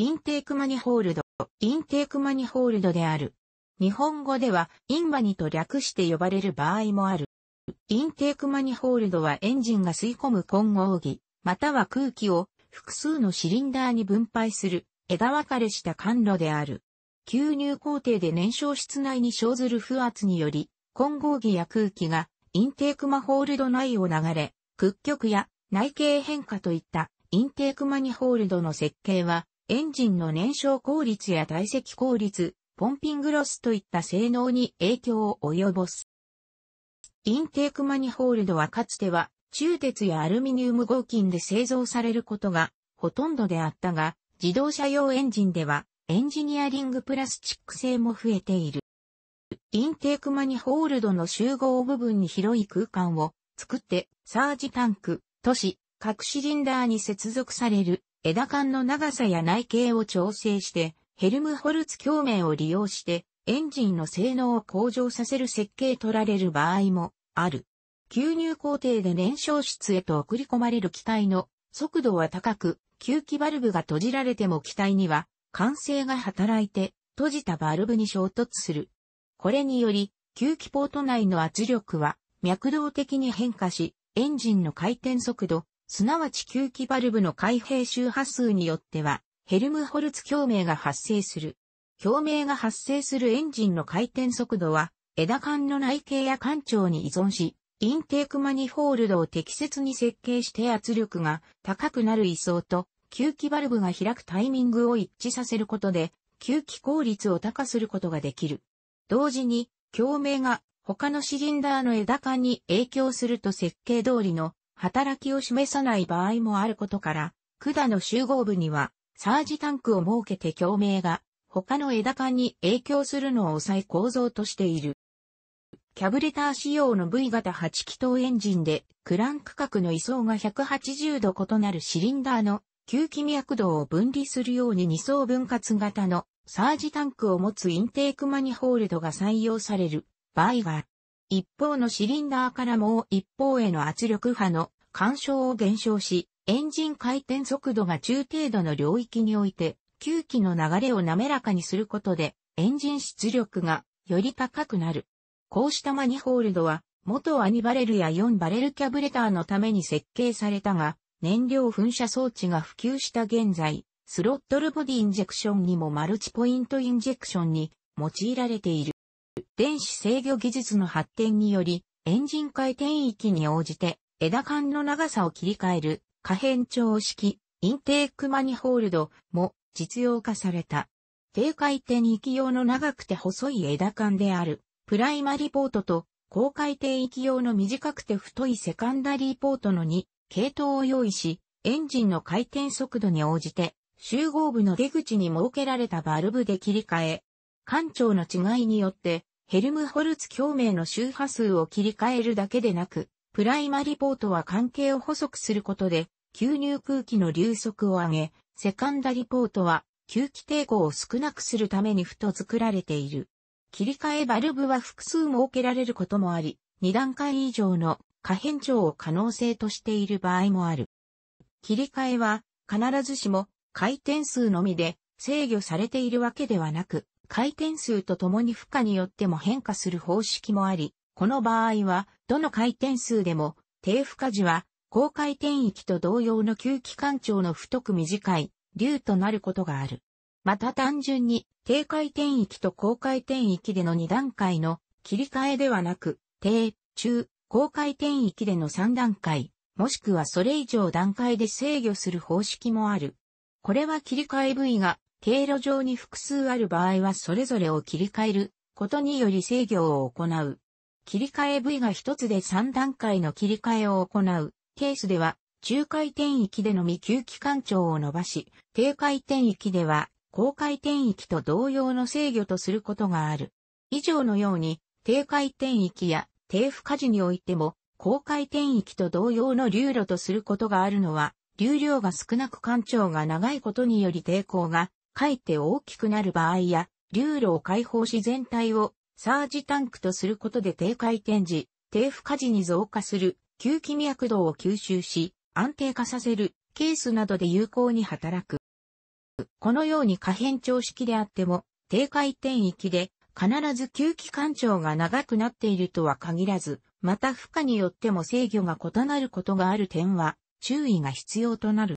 インテークマニホールド、インテークマニホールドである。日本語ではインマニと略して呼ばれる場合もある。インテークマニホールドはエンジンが吸い込む混合気、または空気を複数のシリンダーに分配する枝分かれした管路である。吸入工程で燃焼室内に生ずる負圧により、混合気や空気がインテークマニホールド内を流れ、屈曲や内径変化といったインテークマニホールドの設計は、エンジンの燃焼効率や堆積効率、ポンピングロスといった性能に影響を及ぼす。インテークマニホールドはかつては中鉄やアルミニウム合金で製造されることがほとんどであったが、自動車用エンジンではエンジニアリングプラスチック製も増えている。インテークマニホールドの集合部分に広い空間を作ってサージタンク、都市、各シリンダーに接続される枝管の長さや内径を調整してヘルムホルツ共鳴を利用してエンジンの性能を向上させる設計取られる場合もある。吸入工程で燃焼室へと送り込まれる気体の速度は高く、吸気バルブが閉じられても気体には慣性が働いて閉じたバルブに衝突する。これにより、吸気ポート内の圧力は脈動的に変化し、エンジンの回転速度、すなわち吸気バルブの開閉周波数によっては、ヘルムホルツ共鳴が発生する。共鳴が発生するエンジンの回転速度は、枝管の内径や管長に依存し、インテークマニホールドを適切に設計して圧力が高くなる位相と、吸気バルブが開くタイミングを一致させることで、吸気効率を高することができる。同時に、共鳴が他のシリンダーの枝管に影響すると設計通りの働きを示さない場合もあることから、管の集合部にはサージタンクを設けて共鳴が他の枝管に影響するのを抑え構造としている。キャブレター仕様の V 型8気筒エンジンで、クランク角の位相が180度異なるシリンダーの吸気脈動を分離するように2層分割型のサージタンクを持つインテークマニホールドが採用される場合がある。一方のシリンダーからもう一方への圧力波の干渉を減少し、エンジン回転速度が中程度の領域において吸気の流れを滑らかにすることで、エンジン出力がより高くなる。こうしたマニホールドは、元アニバレルや4バレルキャブレターのために設計されたが、燃料噴射装置が普及した現在、スロットルボディインジェクションにもマルチポイントインジェクションに用いられている。電子制御技術の発展により、エンジン回転域に応じて枝管の長さを切り替える可変調式インテークマニホールドも実用化された。低回転域用の長くて細い枝管である、プライマリポートと、高回転域用の短くて太いセカンダリーポートの2、系統を用意し、エンジンの回転速度に応じて、集合部の出口に設けられたバルブで切り替え、環境の違いによって、ヘルムホルツ共鳴の周波数を切り替えるだけでなく、プライマリポートは関係を補足することで、吸入空気の流速を上げ、セカンダリポートは吸気抵抗を少なくするためにふと作られている。切り替えバルブは複数設けられることもあり、2段階以上の可変調を可能性としている場合もある。切り替えは必ずしも回転数のみで制御されているわけではなく、回転数とともに負荷によっても変化する方式もあり、この場合は、どの回転数でも、低負荷時は高回転域と同様の吸気環境の太く短い流となることがある。また単純に低回転域と高回転域での2段階の切り替えではなく、低、中、高回転域での3段階、もしくはそれ以上段階で制御する方式もある。これは切り替え部位が経路上に複数ある場合はそれぞれを切り替えることにより制御を行う。切り替え部位が一つで3段階の切り替えを行う。ケースでは、中回転域でのみ吸気環境を伸ばし、低回転域では、高回転域と同様の制御とすることがある。以上のように、低回転域や低負荷時においても、高回転域と同様の流路とすることがあるのは、流量が少なく環境が長いことにより抵抗が、かえって大きくなる場合や、流路を開放し全体をサージタンクとすることで低回転時、低負荷時に増加する吸気脈動を吸収し、安定化させるケースなどで有効に働く。このように可変調式であっても、低回転域で必ず吸気干潮が長くなっているとは限らず、また負荷によっても制御が異なることがある点は注意が必要となる。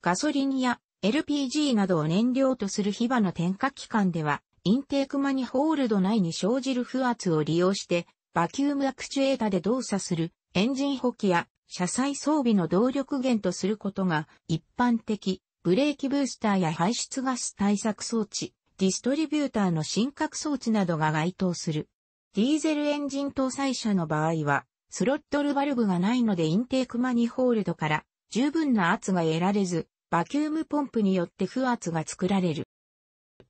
ガソリンや LPG などを燃料とする火花の点火機関では、インテークマニホールド内に生じる負圧を利用して、バキュームアクチュエータで動作するエンジン補機や車載装備の動力源とすることが一般的、ブレーキブースターや排出ガス対策装置、ディストリビューターの進角装置などが該当する。ディーゼルエンジン搭載車の場合は、スロットルバルブがないのでインテークマニホールドから十分な負圧が得られず、バキュームポンプによって負圧が作られる。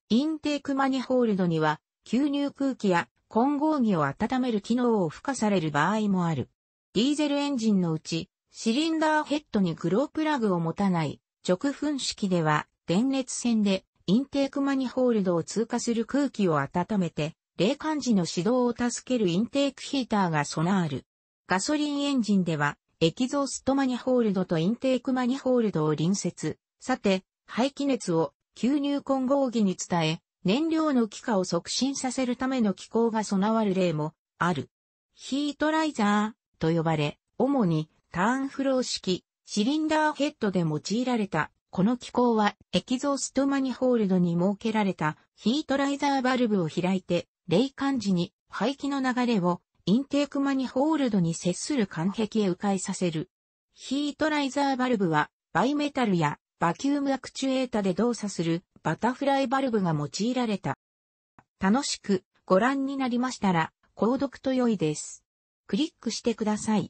インテークマニホールドには、吸入空気や混合気を温める機能を付加される場合もある。ディーゼルエンジンのうち、シリンダーヘッドにグロープラグを持たない直噴式では、電熱線でインテークマニホールドを通過する空気を温めて、冷感時の始動を助けるインテークヒーターが備わる。ガソリンエンジンでは、エキゾーストマニホールドとインテークマニホールドを隣接。さて、排気熱を吸入混合機に伝え、燃料の気化を促進させるための機構が備わる例もある。ヒートライザーと呼ばれ、主にターンフロー式、シリンダーヘッドで用いられたこの機構はエキゾーストマニホールドに設けられたヒートライザーバルブを開いて、冷感時に排気の流れをインテークマニホールドに接する間壁へ迂回させる。ヒートライザーバルブはバイメタルやバキュームアクチュエータで動作するバタフライバルブが用いられた。楽しくご覧になりましたら、購読と良いです。クリックしてください。